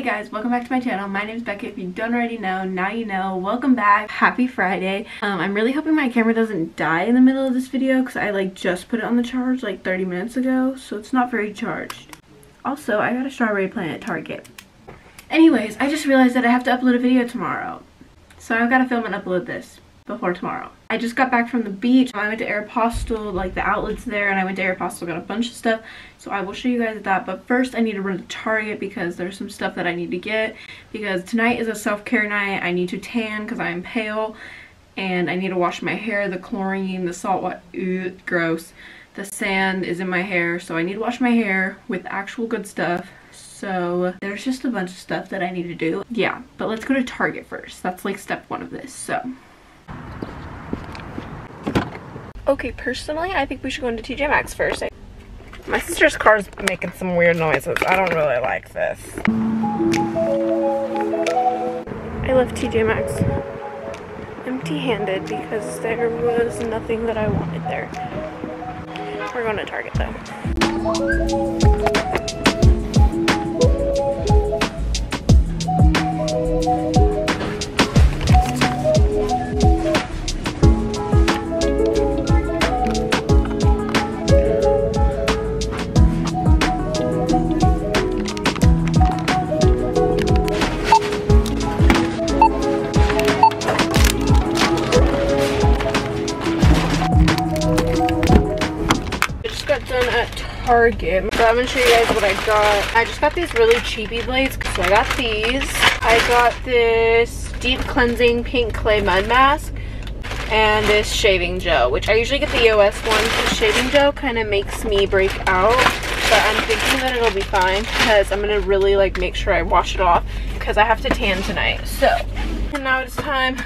Hey guys, welcome back to my channel. My name is Becca. If you don't already know, now you know. Welcome back. Happy Friday. Um, I'm really hoping my camera doesn't die in the middle of this video because I like just put it on the charge like 30 minutes ago, so it's not very charged. Also, I got a strawberry plant at Target. Anyways, I just realized that I have to upload a video tomorrow. So I've got to film and upload this before tomorrow. I just got back from the beach. I went to Aeropostale, like the outlets there, and I went to Aeropostale, got a bunch of stuff. So I will show you guys that. But first I need to run to Target because there's some stuff that I need to get. Because tonight is a self-care night. I need to tan because I am pale. And I need to wash my hair. The chlorine, the salt water, gross. The sand is in my hair. So I need to wash my hair with actual good stuff. So there's just a bunch of stuff that I need to do. Yeah, but let's go to Target first. That's like step one of this. So Okay, personally, I think we should go into TJ Maxx first. My sister's car's making some weird noises. I don't really like this. I left TJ Maxx empty-handed because there was nothing that I wanted there. We're going to Target though. Target. So I'm gonna show you guys what I got. I just got these really cheapy blades. So I got these. I got this deep cleansing pink clay mud mask and this shaving gel, which I usually get the EOS one. The shaving gel kind of makes me break out, but I'm thinking that it'll be fine because I'm gonna really like make sure I wash it off because I have to tan tonight. So, and now it's time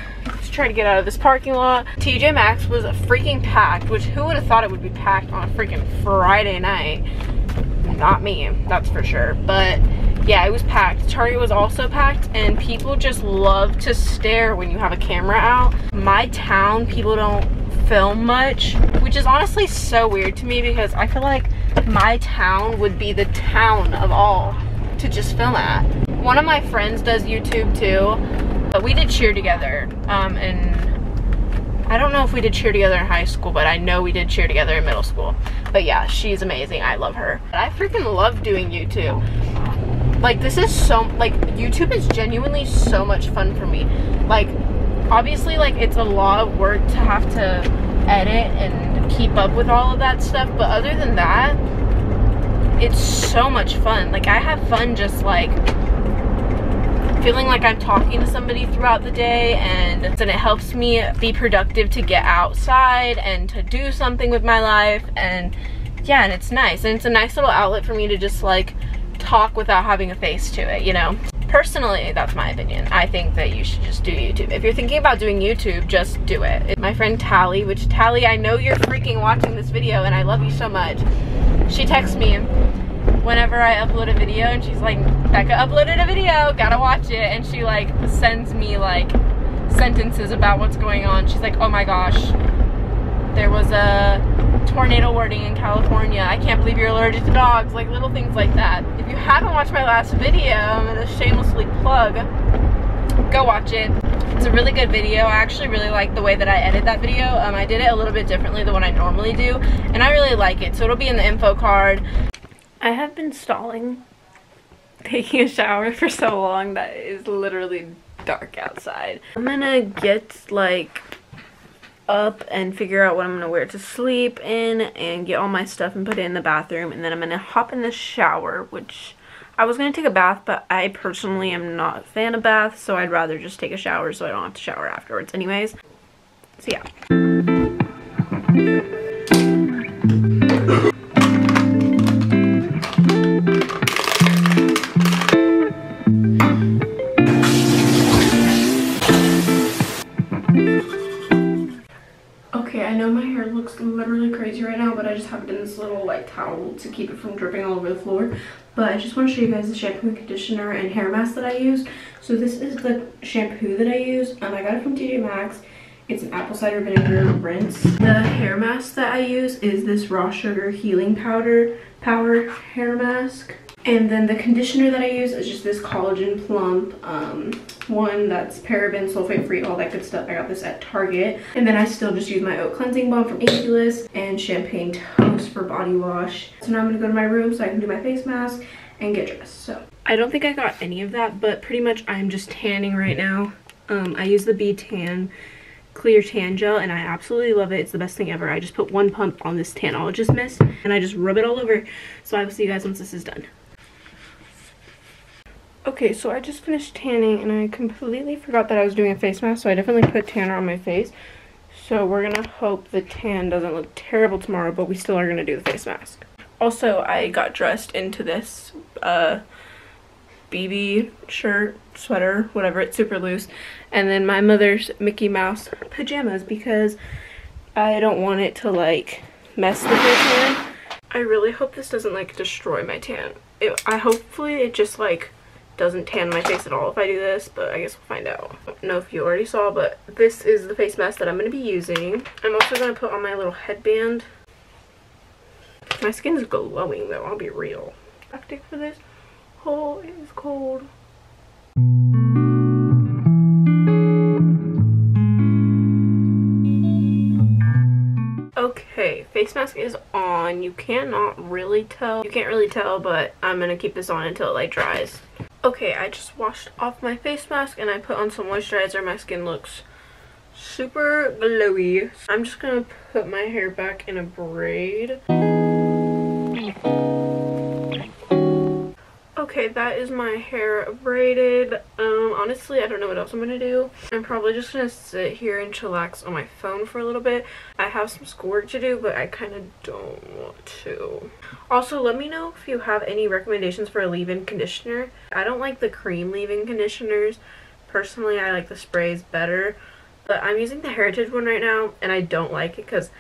try to get out of this parking lot. TJ Maxx was freaking packed, which who would have thought it would be packed on a freaking Friday night? Not me, that's for sure. But yeah, it was packed. Target was also packed and people just love to stare when you have a camera out. My town, people don't film much, which is honestly so weird to me because I feel like my town would be the town of all to just film at. One of my friends does YouTube too but we did cheer together, um, and I don't know if we did cheer together in high school, but I know we did cheer together in middle school. But yeah, she's amazing. I love her. I freaking love doing YouTube. Like, this is so, like, YouTube is genuinely so much fun for me. Like, obviously, like, it's a lot of work to have to edit and keep up with all of that stuff. But other than that, it's so much fun. Like, I have fun just, like, feeling like I'm talking to somebody throughout the day and, and it helps me be productive to get outside and to do something with my life and yeah and it's nice. And it's a nice little outlet for me to just like talk without having a face to it you know? Personally that's my opinion. I think that you should just do youtube. If you're thinking about doing youtube just do it. My friend tally which tally i know you're freaking watching this video and i love you so much. She texts me whenever I upload a video and she's like, Becca uploaded a video, gotta watch it. And she like sends me like sentences about what's going on. She's like, oh my gosh, there was a tornado warning in California. I can't believe you're allergic to dogs. Like little things like that. If you haven't watched my last video, I'm gonna shamelessly plug, go watch it. It's a really good video. I actually really like the way that I edit that video. Um, I did it a little bit differently than what I normally do, and I really like it. So it'll be in the info card. I have been stalling taking a shower for so long that it is literally dark outside. I'm gonna get like up and figure out what I'm gonna wear to sleep in and get all my stuff and put it in the bathroom and then I'm gonna hop in the shower which I was gonna take a bath but I personally am not a fan of baths so I'd rather just take a shower so I don't have to shower afterwards anyways. So yeah. But I just want to show you guys the shampoo and conditioner and hair mask that I use. So this is the shampoo that I use. Um, I got it from TJ Maxx. It's an apple cider vinegar rinse. The hair mask that I use is this raw sugar healing powder power hair mask. And then the conditioner that I use is just this Collagen Plump um, one that's paraben, sulfate free, all that good stuff. I got this at Target. And then I still just use my oat cleansing balm from Ageless and champagne toast for body wash. So now I'm gonna go to my room so I can do my face mask and get dressed. So I don't think I got any of that, but pretty much I'm just tanning right now. Um, I use the B-Tan clear tan gel and I absolutely love it. It's the best thing ever. I just put one pump on this Tanologist mist and I just rub it all over. So I will see you guys once this is done. Okay, so I just finished tanning and I completely forgot that I was doing a face mask, so I definitely put tanner on my face. So we're gonna hope the tan doesn't look terrible tomorrow, but we still are gonna do the face mask. Also, I got dressed into this uh, BB shirt, sweater, whatever, it's super loose. And then my mother's Mickey Mouse pajamas because I don't want it to like mess with my tan. I really hope this doesn't like destroy my tan. It, I hopefully it just like doesn't tan my face at all if I do this, but I guess we'll find out. I don't know if you already saw, but this is the face mask that I'm going to be using. I'm also going to put on my little headband. My skin is glowing though, I'll be real. Tactic for this. Oh, it is cold. Okay, face mask is on. You cannot really tell. You can't really tell, but I'm going to keep this on until it like dries. Okay, I just washed off my face mask and I put on some moisturizer. My skin looks super glowy. I'm just gonna put my hair back in a braid. Okay, that is my hair braided. Um, honestly, I don't know what else I'm gonna do. I'm probably just gonna sit here and chillax on my phone for a little bit. I have some schoolwork to do, but I kind of don't want to. Also, let me know if you have any recommendations for a leave-in conditioner. I don't like the cream leave-in conditioners. Personally, I like the sprays better. But I'm using the Heritage one right now, and I don't like it because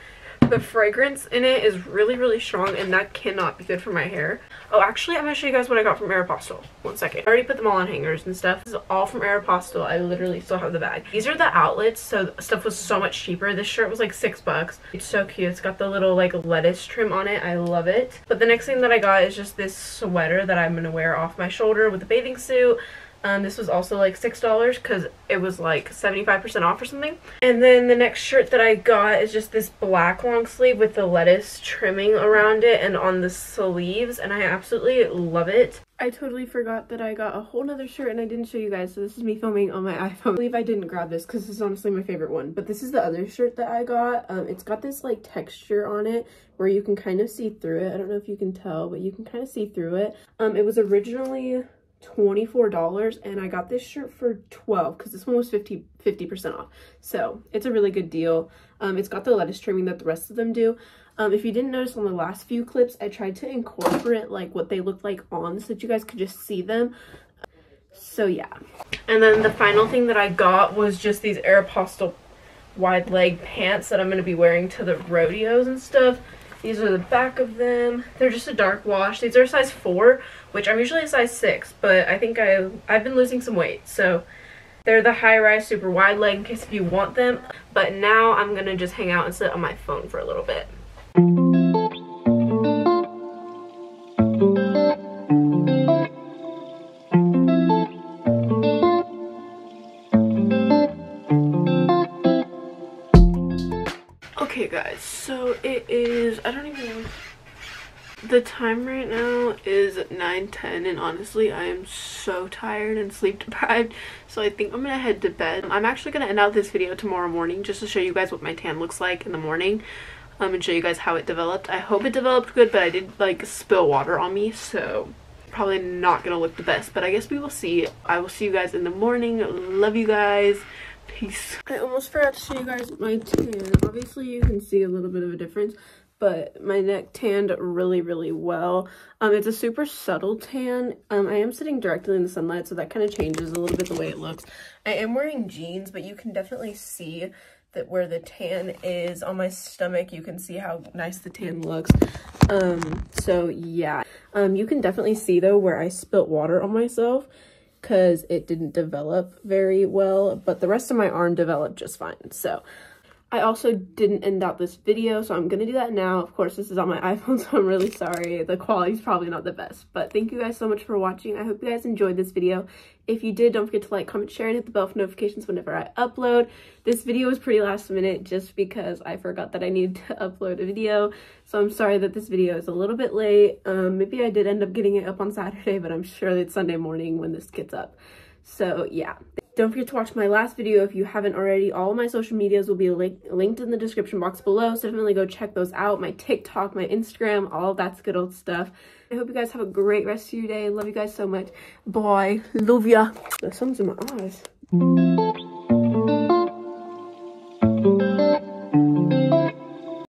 the fragrance in it is really, really strong, and that cannot be good for my hair. Oh, actually, I'm going to show you guys what I got from Aeropostale. One second. I already put them all on hangers and stuff. This is all from Aeropostale. I literally still have the bag. These are the outlets, so stuff was so much cheaper. This shirt was like six bucks. It's so cute. It's got the little like lettuce trim on it. I love it. But the next thing that I got is just this sweater that I'm going to wear off my shoulder with a bathing suit. Um, this was also like $6 because it was like 75% off or something. And then the next shirt that I got is just this black long sleeve with the lettuce trimming around it and on the sleeves. And I absolutely love it. I totally forgot that I got a whole nother shirt and I didn't show you guys. So this is me filming on my iPhone. I believe I didn't grab this because this is honestly my favorite one. But this is the other shirt that I got. Um, it's got this like texture on it where you can kind of see through it. I don't know if you can tell, but you can kind of see through it. Um, it was originally $24 and I got this shirt for 12 because this one was 50 50% off. So it's a really good deal. Um, it's got the lettuce trimming that the rest of them do. Um, if you didn't notice on the last few clips, I tried to incorporate like what they look like on so that you guys could just see them. So yeah. And then the final thing that I got was just these Aeropostale wide leg pants that I'm going to be wearing to the rodeos and stuff. These are the back of them. They're just a dark wash. These are size 4, which I'm usually a size 6, but I think I've, I've been losing some weight. So they're the high-rise super wide leg in case if you want them. But now I'm going to just hang out and sit on my phone for a little bit. I don't even know, the time right now is 9.10 and honestly I am so tired and sleep deprived so I think I'm gonna head to bed. I'm actually gonna end out this video tomorrow morning just to show you guys what my tan looks like in the morning um, and show you guys how it developed. I hope it developed good but I did like spill water on me so probably not gonna look the best but I guess we will see. I will see you guys in the morning. Love you guys. Peace. I almost forgot to show you guys my tan. Obviously, you can see a little bit of a difference, but my neck tanned really, really well. Um, it's a super subtle tan. Um, I am sitting directly in the sunlight, so that kind of changes a little bit the way it looks. I am wearing jeans, but you can definitely see that where the tan is on my stomach, you can see how nice the tan looks. Um, so yeah. Um, you can definitely see though where I spilt water on myself because it didn't develop very well, but the rest of my arm developed just fine. So I also didn't end out this video, so I'm gonna do that now. Of course, this is on my iPhone, so I'm really sorry. The quality's probably not the best, but thank you guys so much for watching. I hope you guys enjoyed this video. If you did, don't forget to like, comment, share, and hit the bell for notifications whenever I upload. This video was pretty last minute just because I forgot that I needed to upload a video, so I'm sorry that this video is a little bit late. Um, maybe I did end up getting it up on Saturday, but I'm sure it's Sunday morning when this gets up. So yeah. Don't forget to watch my last video if you haven't already. All my social medias will be link linked in the description box below, so definitely go check those out. My TikTok, my Instagram, all of that's good old stuff. I hope you guys have a great rest of your day. Love you guys so much. Bye. Love ya. The sun's in my eyes.